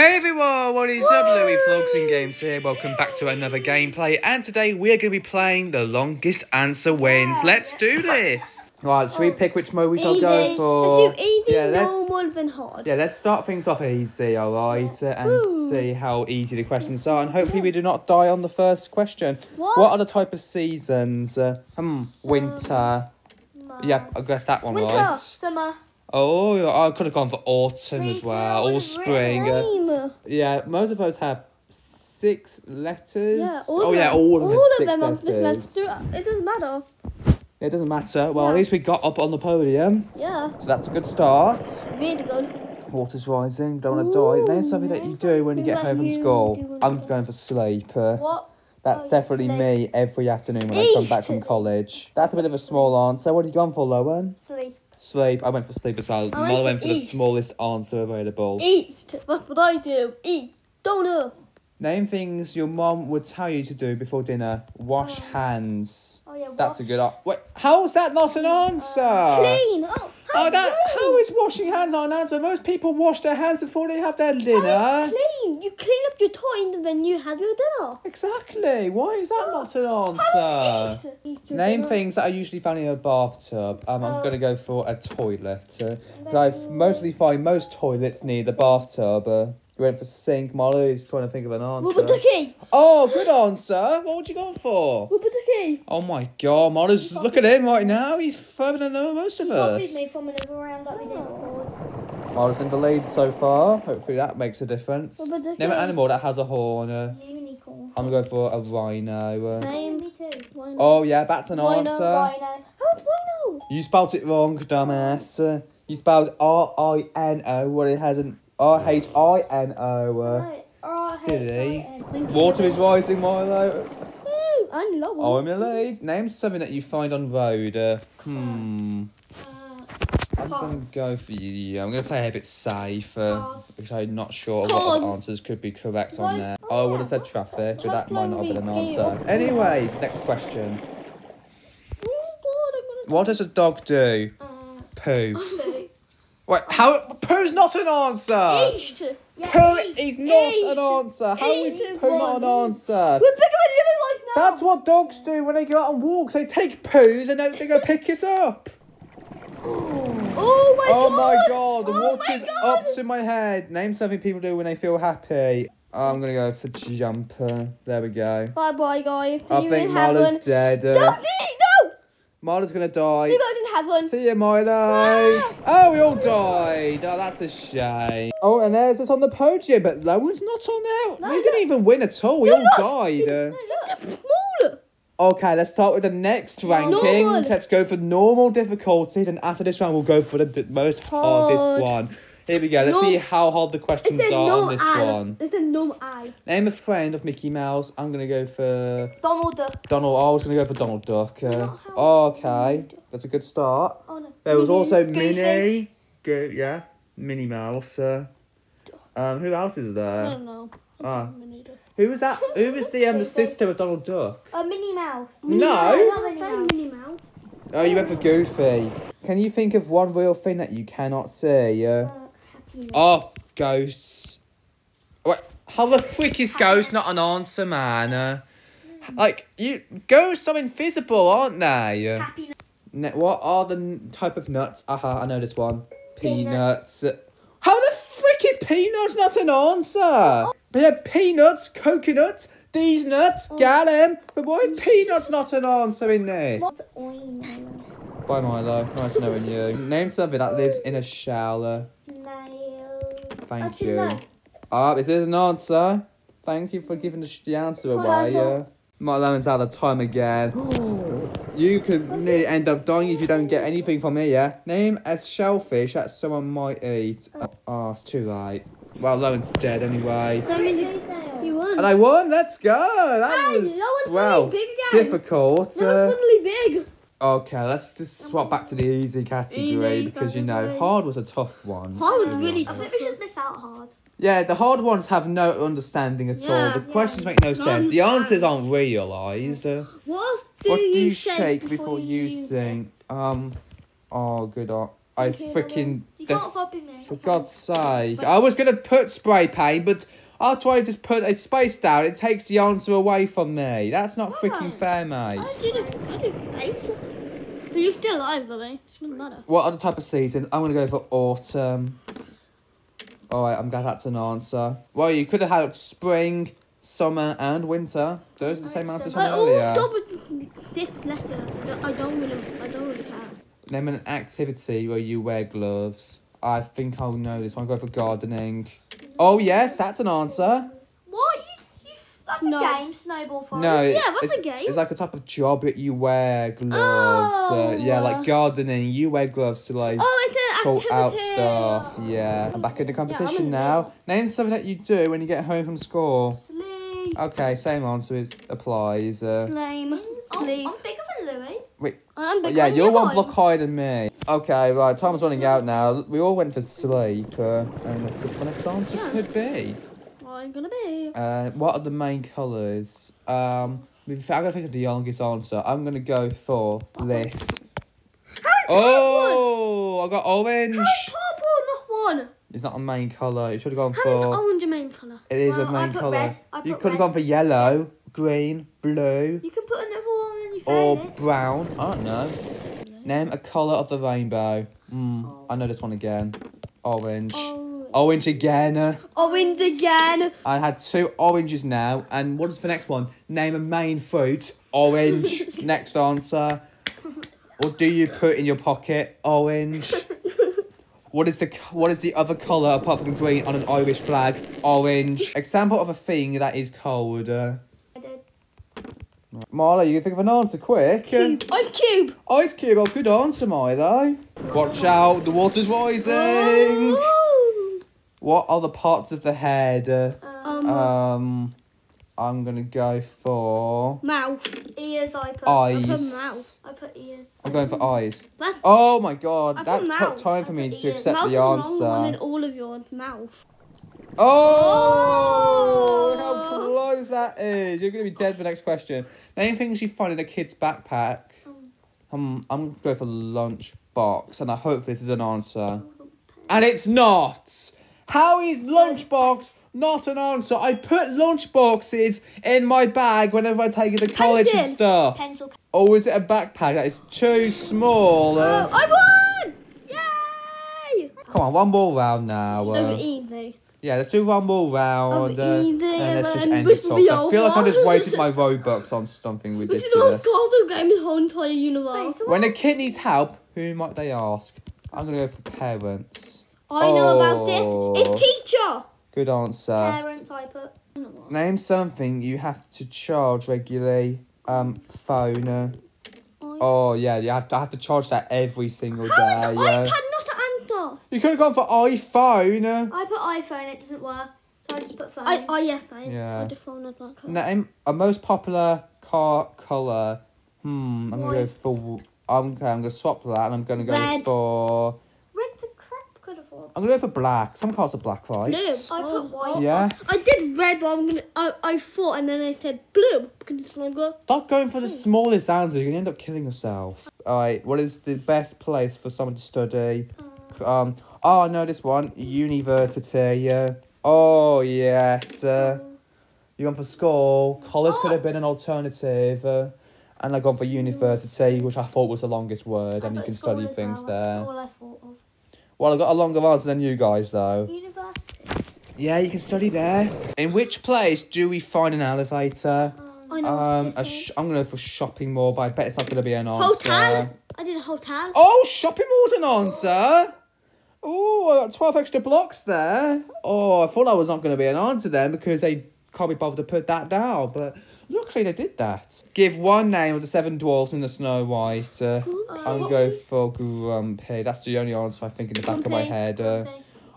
Hey everyone, what is up? Louie Vlogs and Games here. Welcome back to another gameplay. And today we're going to be playing the longest answer wins. Let's do this. Right, should we pick which mode we shall Easy. go for? Let's do easy, yeah, let's, normal, then hard. yeah, let's start things off easy, alright? uh, And Woo. see how easy the questions are. And hopefully we do not die on the first question. What? What are the type of seasons? Uh, hmm, winter. Yep, I guess that one Winter, right. summer, Oh, I could have gone for autumn as well, or spring. Yeah, most of those have six letters. Yeah, all oh of yeah, them. all of them. All have of six them are letters. just it. It doesn't matter. It doesn't matter. Well, at least we got up on the podium, Yeah, so that's a good start. really good. Water's rising. Don't want to die. Name something that you do when you get home from school. I'm going for sleep. What? that's Oh, definitely me every afternoon when I come back from college. That's a bit of a small answer. What have you gone for, Lowen? Sleep. Sleep. I went for sleep as well. I went for for the smallest answer available. Eat. That's what I do. Eat. Donut. Name things your mom would tell you to do before dinner. Wash Oh. hands. Oh yeah. That's a wash. good. Wait, how is that not an uh, answer? Clean. How Oh, that how is washing hands not an answer? Most people wash their hands before they have their dinner. clean. You clean up your toy and then you have your dinner. Exactly. Why is that not an answer? Name dinner. things that are usually found in a bathtub. Um, I'm Oh. gonna go for a toilet. Uh, I mostly find most toilets near the bathtub. Uh, you went for sink. Molly's trying to think of an answer. Rubber ducky. Oh, good answer. What would you go for? Rubber ducky. Oh my god, Molly's look at him right now. He's further than most of us. Copied me from another round that we didn't record. Molly's in the lead so far. Hopefully that makes a difference. Rubber ducky. Name an animal that has a horn. Uh, Unicorn. I'm gonna go for a rhino. Uh, Name. Me too. Why not? oh yeah, that's an Rhino, answer. Rhino. How's rhino? You spelled it wrong, dumbass. Uh, you spelled R I N O when it has an R H I N O. uh, Right. R H I Silly. Water is rising, Milo. Ooh, I know Oh, I'm in the lead. Name something that you find on road. Uh, hmm. Uh, I'm gonna go for you. I'm gonna play a bit safe uh, because I'm not sure what of the Pass. answers could be correct on there. I would have said traffic, but that might not have been an answer. Anyways, next question. Oh I'm. What does a dog do? Uh, Poo. Wait, how? Poo's not an answer. Eat. yeah, Poo eat. is not Eat. an answer. How is Eat is poo not an answer? We're than you right now. That's what dogs do when they go out on walks. They take poos and then they go pick us up. Oh my god. Oh God. my god, the Oh my God. up to my head. Name something people do when they feel happy. I'm gonna go for jumper. There we go. Bye bye guys. See I you think in heaven. Marla's dead. No, Uh, no. Marla's gonna die. In heaven. See you, Milo. Oh, we all died. Oh, that's a shame. Oh, and there's us on the podium, but Lowen's not on there. No, we didn't even win at all. We You're all not. died. Uh, Look. Okay, let's start with the next ranking. Normal. Let's go for normal difficulty, and after this round, we'll go for the most hardest Hard. one. Here we go. Let's Norm- see how hard the questions are on this one. It's a normal eye. Name a friend of Mickey Mouse. I'm gonna go for Donald Duck. Donald. I was gonna go for Donald Duck. Uh, oh, okay, that's a good start. Oh no. There was also. Minnie. Go, yeah, Minnie Mouse. Uh, um, who else is there? I don't know. Ah. Who was that? Who was the um the sister of Donald Duck? Uh, Minnie Mouse. No. Not Minnie Hey, Mouse. Minnie Mouse. Oh, you went for Goofy. Can you think of one real thing that you cannot see? Uh, Uh, oh, ghosts. Wait, how the frick is ghosts not an answer, man? Uh, like you, ghosts are invisible, aren't they? Uh, ne- what are the n- type of nuts? Aha, I know this one. Peanuts. Peanuts. How the frick is peanuts not an answer? Yeah, peanuts, coconuts, these nuts, got 'em. But why is peanuts not an answer in there? What's oil? Bye, Milo. Nice knowing you. Name something that lives in a shower. Snail. Thank Actually, you. no. Ah, is it an answer? Thank you for giving the, the answer away. Pineapple. Uh, Milo's out of time again. you could nearly end up dying if you don't get anything from me, yeah? Name a shellfish that someone might eat. Oh, it's too late. Well, Lowen's dead anyway. I mean, Prickly you won. And I won. Let's go. That Hey, was that was well really big again. difficult. That was Uh, big. Okay, let's just swap back to the easy category Easy because you know category. hard was a tough one. Hard was to be really I honest. think we should miss out hard. Yeah, the hard ones have no understanding at all. Yeah. The Yeah. questions make no sense. The answers aren't realised. Uh, What do, what do you, you shake before you using? Um, oh, good. I Thank freaking. You the- can't copy me. For God's sake. I was going to put spray paint, but after I just put a space down, it takes the answer away from me. That's not freaking fair, mate. I did it. I did it. But you're still alive, though? It doesn't matter. What other type of seasons? I'm going to go for autumn. Alright, I'm glad that's an answer. Well, you could have had spring, summer, and winter. Those are the same Right, answers from all oh, earlier. stop with this lesson. I don't, I really, I don't really care. Name an activity where you wear gloves. I think I'll know this one. Go for gardening. Oh, yes, that's an answer. What? You, you, that's No. a game, Snowball Fight. No, Yeah, that's it's, a game. It's like a type of job that you wear gloves. uh, yeah, Oh. like gardening. You wear gloves to like Oh, it's an sort out activity. stuff. Yeah, I'm back in the competition in now. Name something that you do when you get home from school. Sleep. Okay, same answer is applies. Uh, Flame. I'm, Sleep. I'm bigger than Louie. I'm big yeah, on you're you one one. block higher than me. Okay, right, time's running out now. We all went for sleep, uh, and let's see what the next answer Yeah. could be. What gonna be? Uh, what are the main colours? Um, I'm gonna think of the youngest answer. I'm gonna go for this. Oh, I got orange. Purple, not one. It's not a main colour. You should have gone How is for. orange a main colour? It is Well, a I main colour. You could have gone for yellow, green, blue, You can put another one when you or brown. I don't know. Name a colour of the rainbow. Mm, I know this one again. Orange. Oh. Orange again. Orange again. I had two oranges now. And what is the next one? Name a main fruit. Orange. next answer. Or do you put in your pocket? Orange. What is the what is the other colour apart from green on an Irish flag? Orange. Example of a thing that is cold. Uh, Marla, you can think of an answer quick. Cube. I'm cube. Ice cube. Oh, good answer, Milo. Watch out, the water's rising. Ooh. What are the parts of the head? Um, Um, I'm gonna go for mouth. Ears I put. eyes. mouth. I put ears. I'm going for eyes. That's Oh my god, I that took mouth. time for me to ears. accept mouth the is the wrong in answer. all of yours. Mouth. Oh, how Oh. close that is! You're gonna be dead for the next question. Name things you find in a kid's backpack. Um, I'm gonna go for lunch box, and I hope this is an answer. And it's not. How is lunchbox not an answer? I put lunchboxes in my bag whenever I take it to college and stuff. Pencil. Or is it a backpack that is too small? Oh, Uh, I won! Yay! come on, one more round now. Uh, Over easy. yeah, let's do one more round. Uh, easy, and let's just end it off. I feel like I just over. wasted my Robux on something This is the ridiculous. most golden game in the whole entire universe. Wait, so When a kid needs help, who might they ask? I'm gonna go for parents. I know about this. Oh. It's teacher. Good answer. Parents I put. Name something you have to charge regularly. Um, phone. uh, Oh yeah, you have to I have to charge that every single day. How is Yeah. iPad not an answer? You could have gone for iPhone. I put iPhone. It doesn't work. So I just put phone. I, oh yes, I Yeah. I just phone as my colour. Name a most popular car color. Hmm, I'm gonna go for. I'm okay. I'm gonna swap that, and I'm gonna go Red. for. Red the crap could afford. I'm gonna go for black. Some cars are black, right? Blue. I put Oh, white. Yeah. I did red, but I'm gonna. I, I thought, and then I said blue because it's longer. Stop going for the smallest answer. You're gonna end up killing yourself. All right. What is the best place for someone to study? Um. Oh, I know this one. University. Yeah. Oh yes. Uh, you gone for school. College could have been an alternative. Uh, and I gone for university, which I thought was the longest word, I and you can school study as things well. there. That's all I thought of. Well, I've got a longer answer than you guys, though. University. Yeah, you can study there. In which place do we find an elevator? I know um, a sh I'm gonna go for shopping mall, but I bet it's not gonna be an answer. hotel. I did a hotel. Oh, shopping mall's an answer. Oh, I got twelve extra blocks there. Oh, I thought I was not gonna be an answer then because they can't be bothered to put that down, but luckily they did that. Give one name of the seven dwarfs in the Snow White. Uh, I'm gonna go for Grumpy. That's the only answer I think in the back of my head. Uh,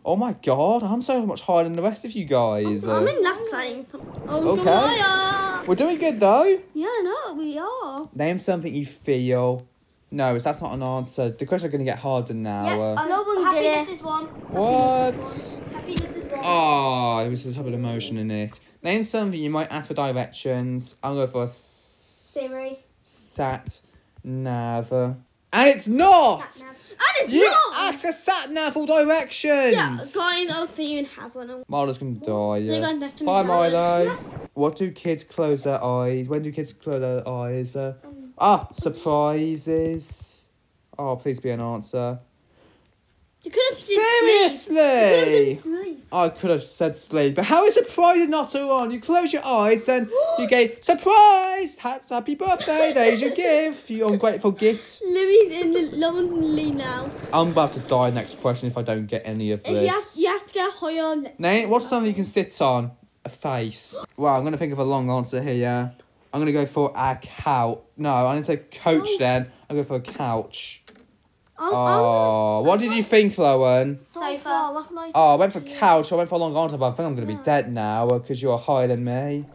oh my god, I'm so much higher than the rest of you guys. I'm Uh, in last place. Oh, Okay. Gamaya. we're doing good though. Yeah, no, we are. Name something you feel. No, that's not an answer. The questions are going to get harder now. Yeah. uh, No one did happiness it. is one. what? Oh, there was a type of emotion in it. Name something you might ask for directions. I'm going for Siri. Sat nav. And it's not! Sat nav. And it's You not. ask a sat nav for directions! Yeah, going off so you even have one. Milo's gonna die, So yeah. going next to me. Bye. Milo. Yes. What do kids close their eyes? When do kids close their eyes? Uh, Um, ah, surprises. Oh, please be an answer. You could have said Seriously? could have. I could have said sleep, but how is surprise not a one? You close your eyes and you go, surprise! Happy birthday, there's your gift, you ungrateful git. Louie in the lonely now. I'm about to die next question if I don't get any of If you have, this. you have to get higher. on- Nate, what's something you can sit on? A face. Well, I'm going to think of a long answer here, yeah. I'm going to go for a couch. No, I'm going to say coach No. then. I'll go for a couch. I'll, Oh, what did you think, Lowen? Sofa. That's my Oh, I went for couch. I went for a long answer, but I think I'm going to be dead now because you're higher than me.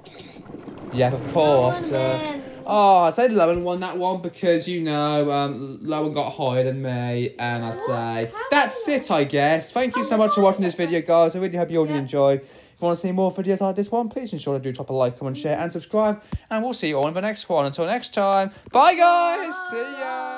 Yeah, of course. Uh, oh, I said Lowen won that one because, you know, um, Lowen got higher than me. And I'd say that's it, I guess. Thank you so much for watching this video, guys. I really hope you all did enjoy. If you want to see more videos like this one, please ensure to do drop a like, comment, share, and subscribe. And we'll see you all in the next one. Until next time, bye, guys. See ya.